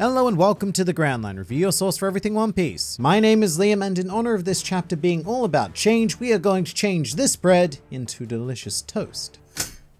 Hello and welcome to the Grand Line Review, your source for everything One Piece. My name is Liam and in honor of this chapter being all about change, we are going to change this bread into delicious toast.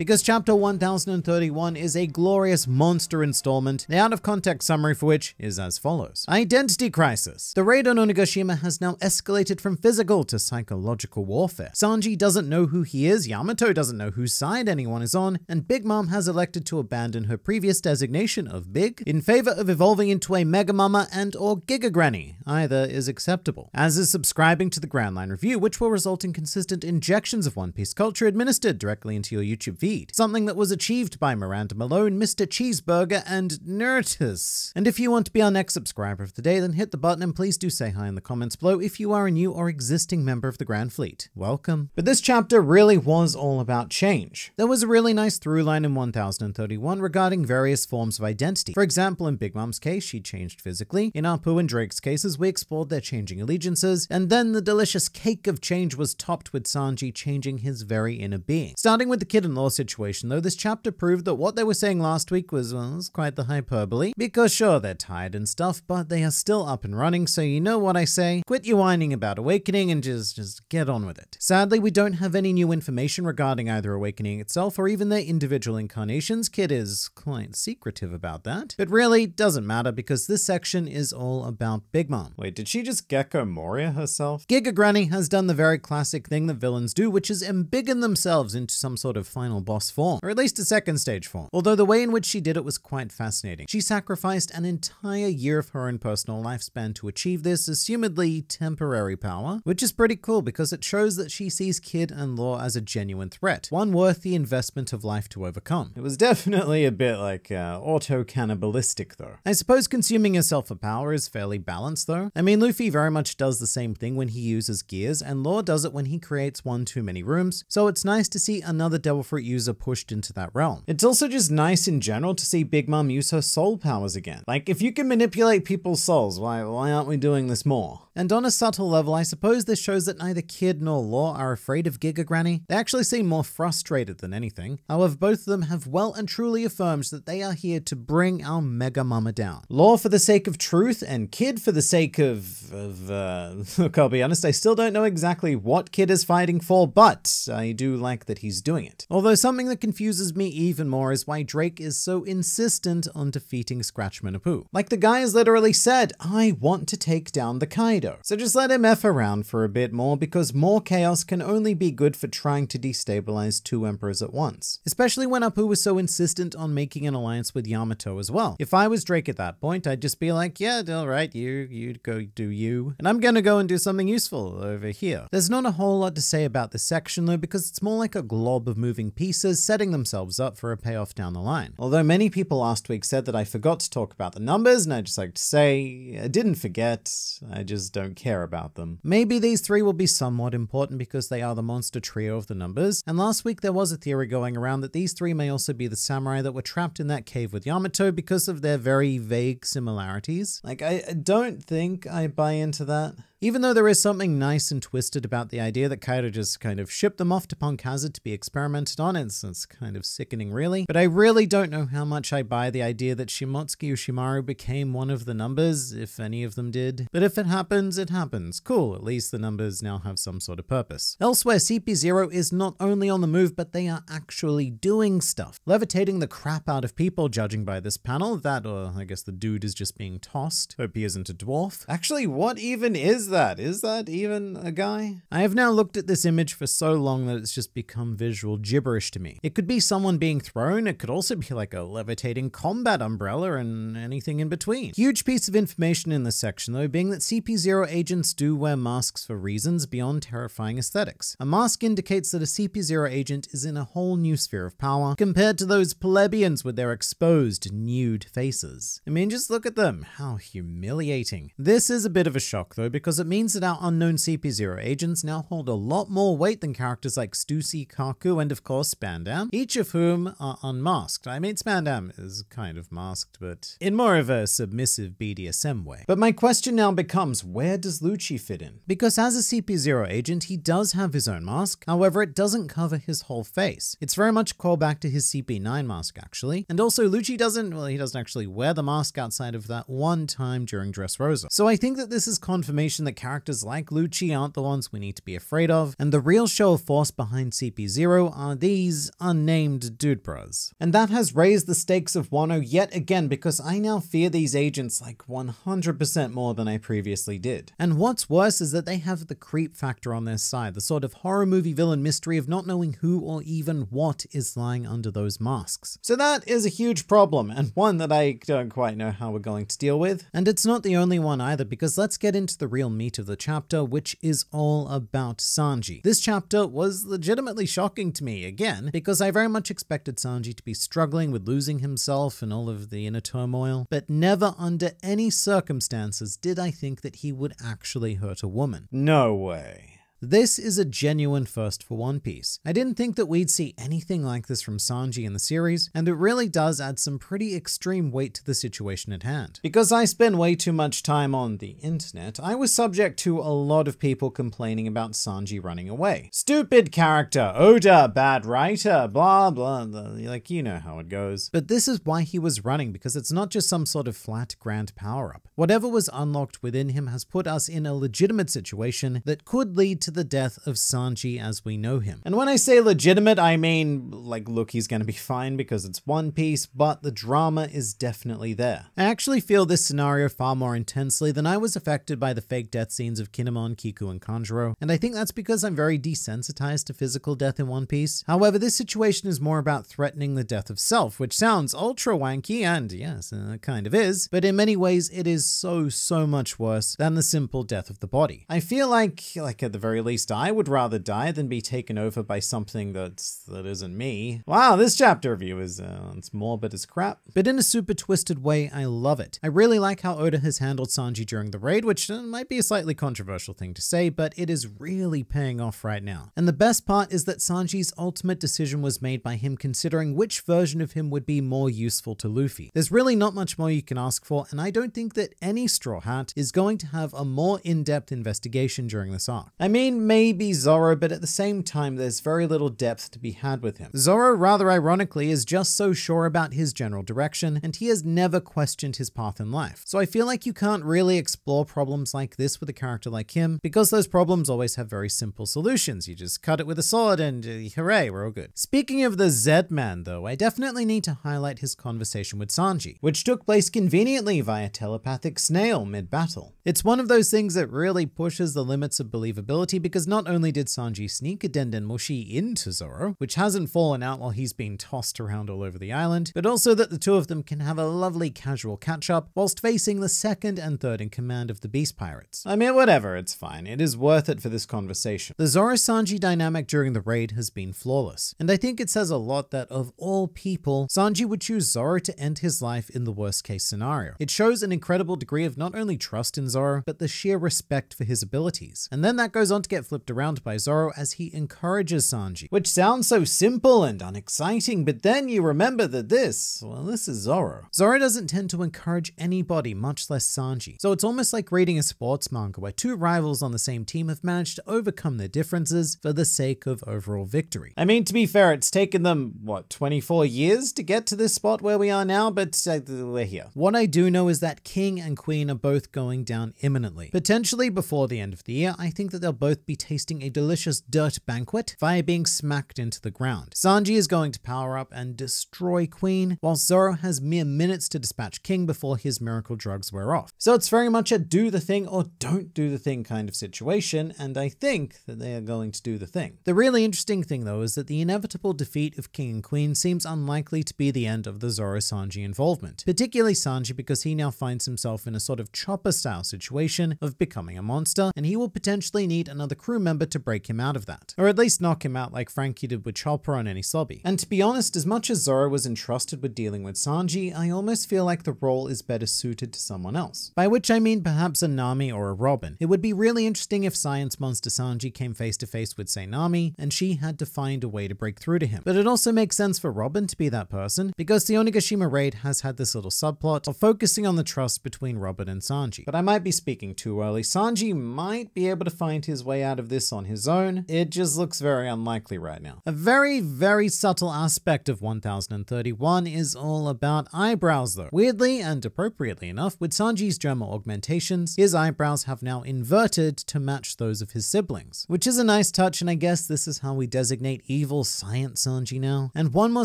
Because chapter 1031 is a glorious monster installment, the out of context summary for which is as follows. Identity crisis. The raid on Onigashima has now escalated from physical to psychological warfare. Sanji doesn't know who he is, Yamato doesn't know whose side anyone is on, and Big Mom has elected to abandon her previous designation of Big in favor of evolving into a Mega Mama and or Giga Granny. Either is acceptable. As is subscribing to the Grand Line Review, which will result in consistent injections of One Piece culture administered directly into your YouTube feed feed, something that was achieved by Miranda Malone, Mr. Cheeseburger, and Nerdtus. And if you want to be our next subscriber of the day, then hit the button and please do say hi in the comments below if you are a new or existing member of the Grand Fleet. Welcome. But this chapter really was all about change. There was a really nice through line in 1031 regarding various forms of identity. For example, in Big Mom's case, she changed physically. In Apoo and Drake's cases, we explored their changing allegiances, and then the delicious cake of change was topped with Sanji changing his very inner being. Starting with the kid-in-law situation, though, this chapter proved that what they were saying last week was, well, was quite the hyperbole. Because sure, they're tired and stuff, but they are still up and running, so you know what I say? Quit your whining about awakening and just, just get on with it. Sadly, we don't have any new information regarding either awakening itself or even their individual incarnations. Kid is quite secretive about that. But really, doesn't matter because this section is all about Big Mom. Wait, did she just Gecko Moria herself? Giga Granny has done the very classic thing that villains do, which is embiggen themselves into some sort of final boss form, or at least a second stage form. Although the way in which she did it was quite fascinating. She sacrificed an entire year of her own personal lifespan to achieve this, assumedly temporary power, which is pretty cool because it shows that she sees Kid and Law as a genuine threat, one worth the investment of life to overcome. It was definitely a bit like uh, auto-cannibalistic though. I suppose consuming yourself for power is fairly balanced though. I mean, Luffy very much does the same thing when he uses gears, and Law does it when he creates one too many rooms, so it's nice to see another Devil Fruit user pushed into that realm. It's also just nice in general to see Big Mom use her soul powers again. Like, if you can manipulate people's souls, why, why aren't we doing this more? And on a subtle level, I suppose this shows that neither Kid nor Law are afraid of Giga Granny. They actually seem more frustrated than anything. However, both of them have well and truly affirmed that they are here to bring our Mega Mama down. Law for the sake of truth, and Kid for the sake of, of uh, look, I'll be honest, I still don't know exactly what Kid is fighting for, but I do like that he's doing it. Although something that confuses me even more is why Drake is so insistent on defeating Scratchmen Apoo. Like the guy has literally said, I want to take down the Kaido. So just let him F around for a bit more because more chaos can only be good for trying to destabilize two emperors at once. Especially when Apu was so insistent on making an alliance with Yamato as well. If I was Drake at that point, I'd just be like, yeah, alright, you, you go do you. And I'm gonna go and do something useful over here. There's not a whole lot to say about this section though because it's more like a glob of moving pieces setting themselves up for a payoff down the line. Although many people last week said that I forgot to talk about the numbers and I just like to say, I didn't forget, I just don't care about them. Maybe these three will be somewhat important because they are the monster trio of the numbers, and last week there was a theory going around that these three may also be the samurai that were trapped in that cave with Yamato because of their very vague similarities. Like, I don't think I buy into that. Even though there is something nice and twisted about the idea that Kaido just kind of shipped them off to Punk Hazard to be experimented on, it's, it's kind of sickening really. But I really don't know how much I buy the idea that Shimotsuki Ushimaru became one of the numbers, if any of them did. But if it happens, it happens. Cool, at least the numbers now have some sort of purpose. Elsewhere, CP0 is not only on the move, but they are actually doing stuff. Levitating the crap out of people, judging by this panel. That, or I guess the dude is just being tossed. Hope he isn't a dwarf. Actually, what even is that? Is that even a guy? I have now looked at this image for so long that it's just become visual gibberish to me. It could be someone being thrown, it could also be like a levitating combat umbrella and anything in between. Huge piece of information in this section though, being that CP0 agents do wear masks for reasons beyond terrifying aesthetics. A mask indicates that a CP0 agent is in a whole new sphere of power compared to those plebeians with their exposed, nude faces. I mean, just look at them. How humiliating. This is a bit of a shock though, because it means that our unknown CP0 agents now hold a lot more weight than characters like Stussy, Kaku, and of course Spandam, each of whom are unmasked. I mean, Spandam is kind of masked, but in more of a submissive BDSM way. But my question now becomes, where does Lucci fit in? Because as a CP0 agent, he does have his own mask, however, it doesn't cover his whole face. It's very much a callback to his CP9 mask, actually. And also, Lucci doesn't, well, he doesn't actually wear the mask outside of that one time during Dressrosa. So I think that this is confirmation that characters like Lucci aren't the ones we need to be afraid of, and the real show of force behind CP0 are these unnamed dude bros. And that has raised the stakes of Wano yet again because I now fear these agents like 100% more than I previously did. And what's worse is that they have the creep factor on their side, the sort of horror movie villain mystery of not knowing who or even what is lying under those masks. So that is a huge problem, and one that I don't quite know how we're going to deal with. And it's not the only one either, because let's get into the real meat of the chapter, which is all about Sanji. This chapter was legitimately shocking to me, again, because I very much expected Sanji to be struggling with losing himself and all of the inner turmoil, but never under any circumstances did I think that he would actually hurt a woman. No way. This is a genuine first for One Piece. I didn't think that we'd see anything like this from Sanji in the series, and it really does add some pretty extreme weight to the situation at hand. Because I spend way too much time on the internet, I was subject to a lot of people complaining about Sanji running away. Stupid character, Oda, bad writer, blah, blah, blah, like you know how it goes. But this is why he was running, because it's not just some sort of flat grand power up. Whatever was unlocked within him has put us in a legitimate situation that could lead to the death of Sanji as we know him. And when I say legitimate, I mean, like, look, he's gonna be fine because it's One Piece, but the drama is definitely there. I actually feel this scenario far more intensely than I was affected by the fake death scenes of Kinemon, Kiku, and Kanjuro, and I think that's because I'm very desensitized to physical death in One Piece. However, this situation is more about threatening the death of self, which sounds ultra wanky, and yes, uh, it kind of is, but in many ways it is so, so much worse than the simple death of the body. I feel like, like at the very least, I would rather die than be taken over by something that's that isn't me. Wow, this chapter review is uh, it's morbid as crap, but in a super twisted way. I love it. I really like how Oda has handled Sanji during the raid, which uh, might be a slightly controversial thing to say, but it is really paying off right now. And the best part is that Sanji's ultimate decision was made by him considering which version of him would be more useful to Luffy. There's really not much more you can ask for, and I don't think that any Straw Hat is going to have a more in-depth investigation during this arc. I mean, maybe Zoro, but at the same time, there's very little depth to be had with him. Zoro, rather ironically, is just so sure about his general direction, and he has never questioned his path in life. So I feel like you can't really explore problems like this with a character like him, because those problems always have very simple solutions. You just cut it with a sword and uh, hooray, we're all good. Speaking of the Z-Man though, I definitely need to highlight his conversation with Sanji, which took place conveniently via telepathic snail mid-battle. It's one of those things that really pushes the limits of believability because not only did Sanji sneak a Denden Mushi into Zoro, which hasn't fallen out while he's been tossed around all over the island, but also that the two of them can have a lovely casual catch-up whilst facing the second and third in command of the Beast Pirates. I mean, whatever, it's fine. It is worth it for this conversation. The Zoro-Sanji dynamic during the raid has been flawless, and I think it says a lot that of all people, Sanji would choose Zoro to end his life in the worst case scenario. It shows an incredible degree of not only trust in Zoro, but the sheer respect for his abilities. And then that goes on to get flipped around by Zoro as he encourages Sanji, which sounds so simple and unexciting, but then you remember that this, well, this is Zoro. Zoro doesn't tend to encourage anybody, much less Sanji. So it's almost like reading a sports manga where two rivals on the same team have managed to overcome their differences for the sake of overall victory. I mean, to be fair, it's taken them, what, 24 years to get to this spot where we are now, but uh, we're here. What I do know is that King and Queen are both going down imminently. Potentially before the end of the year, I think that they'll both be tasting a delicious dirt banquet via being smacked into the ground. Sanji is going to power up and destroy Queen, while Zoro has mere minutes to dispatch King before his miracle drugs wear off. So it's very much a do the thing or don't do the thing kind of situation, and I think that they are going to do the thing. The really interesting thing though is that the inevitable defeat of King and Queen seems unlikely to be the end of the Zoro-Sanji involvement, particularly Sanji because he now finds himself in a sort of chopper style situation of becoming a monster, and he will potentially need an another crew member to break him out of that. Or at least knock him out like Franky did with Chopper on Enies Lobby. And to be honest, as much as Zoro was entrusted with dealing with Sanji, I almost feel like the role is better suited to someone else. By which I mean perhaps a Nami or a Robin. It would be really interesting if Science Monster Sanji came face to face with say Nami, and she had to find a way to break through to him. But it also makes sense for Robin to be that person, because the Onigashima raid has had this little subplot of focusing on the trust between Robin and Sanji. But I might be speaking too early. Sanji might be able to find his way out of this on his own. It just looks very unlikely right now. A very, very subtle aspect of 1031 is all about eyebrows though. Weirdly and appropriately enough, with Sanji's Germa augmentations, his eyebrows have now inverted to match those of his siblings, which is a nice touch and I guess this is how we designate evil science Sanji now. And one more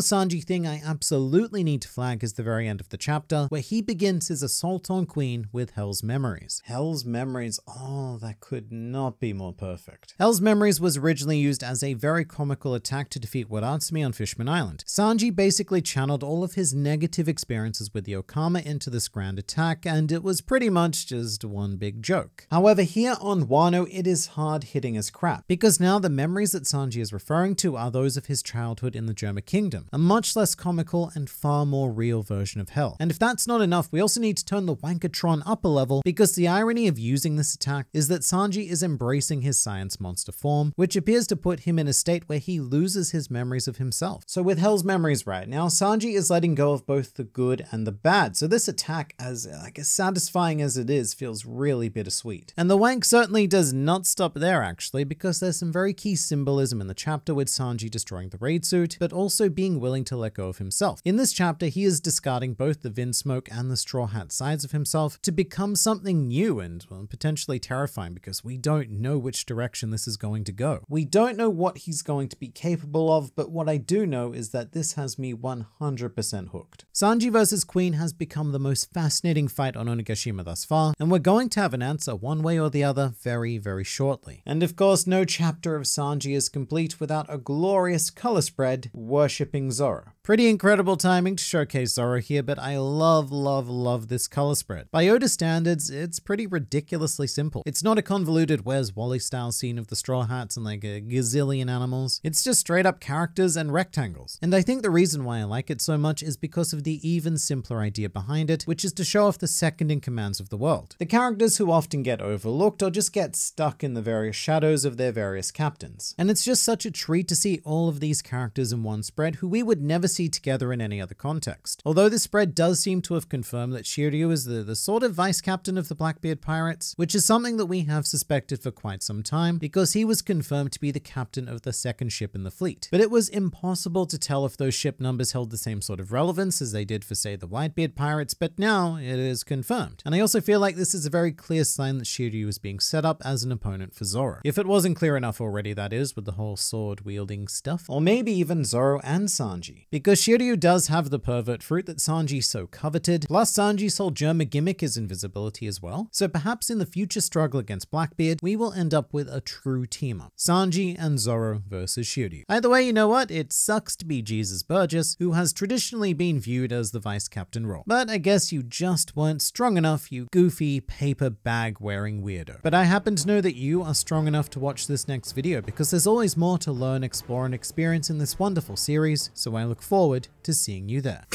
Sanji thing I absolutely need to flag is the very end of the chapter, where he begins his assault on Queen with Hell's Memories. Hell's Memories, oh, that could not be more perfect. Hell's Memories was originally used as a very comical attack to defeat Wadatsumi on Fishman Island. Sanji basically channeled all of his negative experiences with the Okama into this grand attack, and it was pretty much just one big joke. However, here on Wano, it is hard hitting as crap, because now the memories that Sanji is referring to are those of his childhood in the Germa Kingdom, a much less comical and far more real version of Hell. And if that's not enough, we also need to turn the Wankatron up a level, because the irony of using this attack is that Sanji is embracing his science monster form, which appears to put him in a state where he loses his memories of himself. So with Hell's memories right now, Sanji is letting go of both the good and the bad. So this attack, as like as satisfying as it is, feels really bittersweet. And the wank certainly does not stop there actually, because there's some very key symbolism in the chapter with Sanji destroying the raid suit, but also being willing to let go of himself. In this chapter, he is discarding both the Vinsmoke and the Straw Hat sides of himself to become something new and well, potentially terrifying because we don't know which direction this is going to go. We don't know what he's going to be capable of, but what I do know is that this has me 100% hooked. Sanji versus Queen has become the most fascinating fight on Onigashima thus far, and we're going to have an answer one way or the other very, very shortly. And of course, no chapter of Sanji is complete without a glorious color spread worshipping Zoro. Pretty incredible timing to showcase Zoro here, but I love, love, love this color spread. By Oda standards, it's pretty ridiculously simple. It's not a convoluted Where's Wally style scene of the Straw Hats and like a gazillion animals. It's just straight up characters and rectangles. And I think the reason why I like it so much is because of the even simpler idea behind it, which is to show off the second in commands of the world. The characters who often get overlooked or just get stuck in the various shadows of their various captains. And it's just such a treat to see all of these characters in one spread who we would never see together in any other context. Although this spread does seem to have confirmed that Shiryu is the, the sort of vice captain of the Blackbeard Pirates, which is something that we have suspected for quite some time because he was confirmed to be the captain of the second ship in the fleet. But it was impossible to tell if those ship numbers held the same sort of relevance as they did for say the Whitebeard Pirates, but now it is confirmed. And I also feel like this is a very clear sign that Shiryu is being set up as an opponent for Zoro. If it wasn't clear enough already, that is, with the whole sword wielding stuff. Or maybe even Zoro and Sanji. Because Shiryu does have the pervert fruit that Sanji so coveted, plus Sanji's whole Germa gimmick is invisibility as well. So perhaps in the future struggle against Blackbeard, we will end up with a true team up. Sanji and Zoro versus Shiryu. Either way, you know what? It sucks to be Jesus Burgess, who has traditionally been viewed as the vice captain role. But I guess you just weren't strong enough, you goofy paper bag wearing weirdo. But I happen to know that you are strong enough to watch this next video because there's always more to learn, explore, and experience in this wonderful series, so I look forward to seeing you there.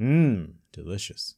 Mmm, delicious.